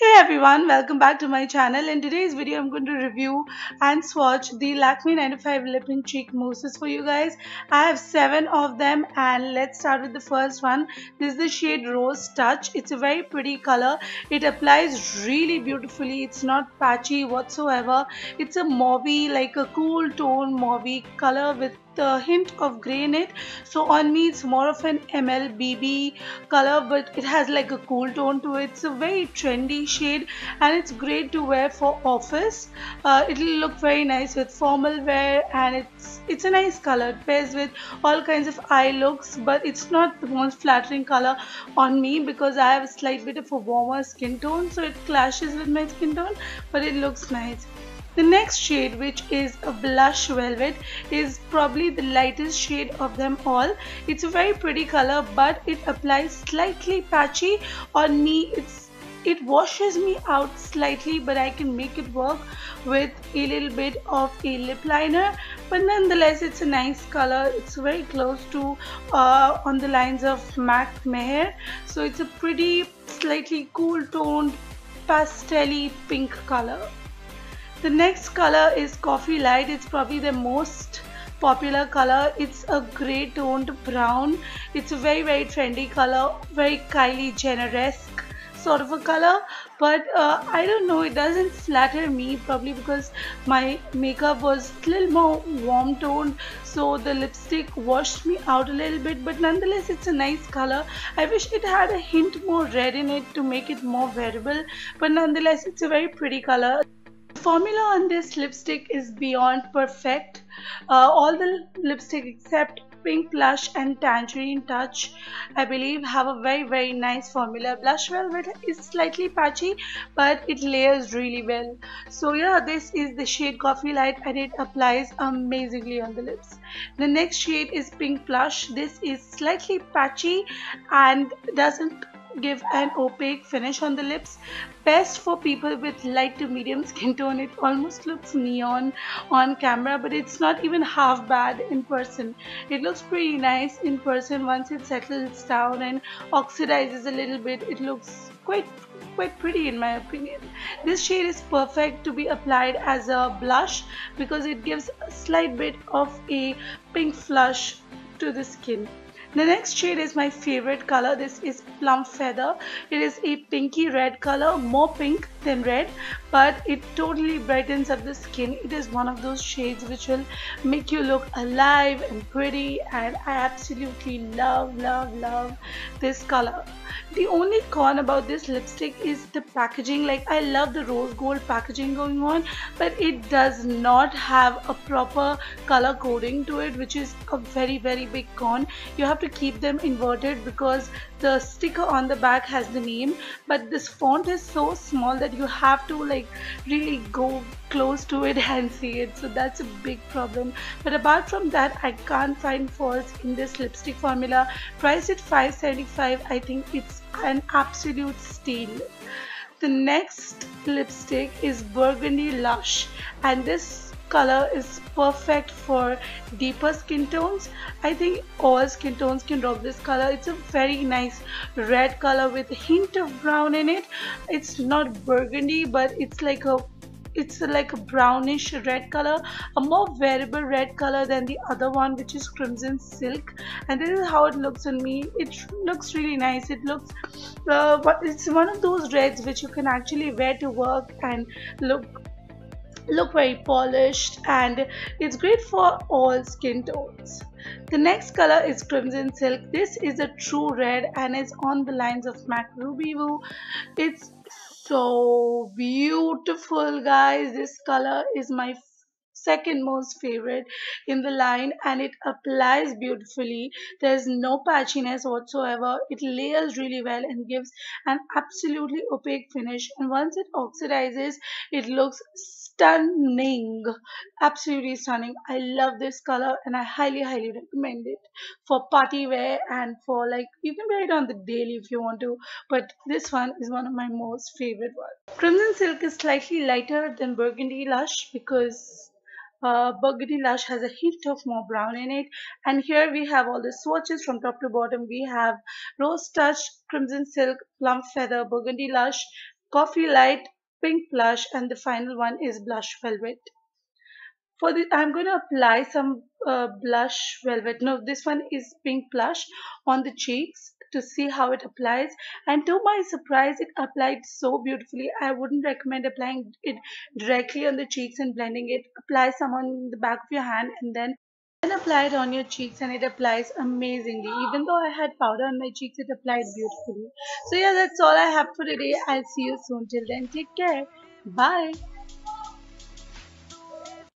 Yeah. Everyone, welcome back to my channel. In today's video, I'm going to review and swatch the Lakme 95 Lip and Cheek Mousses for you guys. I have seven of them and let's start with the first one. This is the shade Rose Touch. It's a very pretty color. It applies really beautifully. It's not patchy whatsoever. It's a mauvey, like a cool tone mauvey color with a hint of gray in it so on me it's more of an MLBB color but it has like a cool tone to it it's a very trendy shade and it's great to wear for office uh, it'll look very nice with formal wear and it's it's a nice color it pairs with all kinds of eye looks but it's not the most flattering color on me because I have a slight bit of a warmer skin tone so it clashes with my skin tone but it looks nice the next shade which is a blush velvet is probably the lightest shade of them all. It's a very pretty color but it applies slightly patchy on me. It's it washes me out slightly but I can make it work with a little bit of a lip liner but nonetheless it's a nice color it's very close to uh, on the lines of MAC Mehr so it's a pretty slightly cool toned pastelly pink color the next color is Coffee Lite. It's probably the most popular color. It's a grey toned brown. It's a very very trendy color, very Kylie Jenner-esque sort of a color but uh, I don't know it doesn't flatter me probably because my makeup was a little more warm toned so the lipstick washed me out a little bit but nonetheless it's a nice color. I wish it had a hint more red in it to make it more wearable but nonetheless it's a very pretty color. The formula on this lipstick is beyond perfect. Uh, all the lipstick except pink plush and tangerine touch. I believe have a very very nice formula. Blush velvet is slightly patchy but it layers really well. So yeah this is the shade coffee lite and it applies amazingly on the lips. The next shade is pink plush. This is slightly patchy and doesn't give an opaque finish on the lips. Best for people with light to medium skin tone. It almost looks neon on camera but it's not even half bad in person. It looks pretty nice in person. Once it settles down and oxidizes a little bit it looks quite quite pretty in my opinion. This shade is perfect to be applied as a blush because it gives a slight bit of a pink flush to the skin the next shade is my favorite color. This is Plum Feather. It is a pinky red color, more pink than red, but it totally brightens up the skin. It is one of those shades which will make you look alive and pretty and I absolutely love, love, love this color. The only con about this lipstick is the packaging. Like I love the rose gold packaging going on, but it does not have a proper color coding to it, which is a very, very big con. You have to keep them inverted because the sticker on the back has the name but this font is so small that you have to like really go close to it and see it. So that's a big problem. But apart from that I can't find faults in this lipstick formula. Priced at 575 I think it's an absolute steal. The next lipstick is burgundy lush and this color is perfect for deeper skin tones. I think all skin tones can rock this color. It's a very nice red color with a hint of brown in it. It's not burgundy but it's like a it's like a brownish red color a more wearable red color than the other one which is crimson silk. And this is how it looks on me. It looks really nice. It looks uh, but it's one of those reds which you can actually wear to work and look look very polished and it's great for all skin tones. The next color is Crimson Silk. This is a true red and it's on the lines of MAC Ruby Woo. It's so beautiful guys. This color is my second most favorite in the line and it applies beautifully there's no patchiness whatsoever it layers really well and gives an absolutely opaque finish and once it oxidizes it looks stunning absolutely stunning. I love this color and i highly highly recommend it for party wear and for like you can wear it on the daily if you want to but this one is one of my most favorite ones crimson silk is slightly lighter than burgundy lush because uh, burgundy lush has a hint of more brown in it. And here we have all the swatches from top to bottom. We have rose touch crimson silk plum feather burgundy lush coffee lite pink plush and the final one is blush velvet. For this i'm going to apply some uh, blush velvet. No this one is pink plush on the cheeks to see how it applies. And to my surprise it applied so beautifully. I wouldn't recommend applying it directly on the cheeks and blending it. Apply some on the back of your hand and then then apply it on your cheeks and it applies amazingly. Even though i had powder on my cheeks it applied beautifully. So yeah that's all i have for today. I'll see you soon. Till then take care. Bye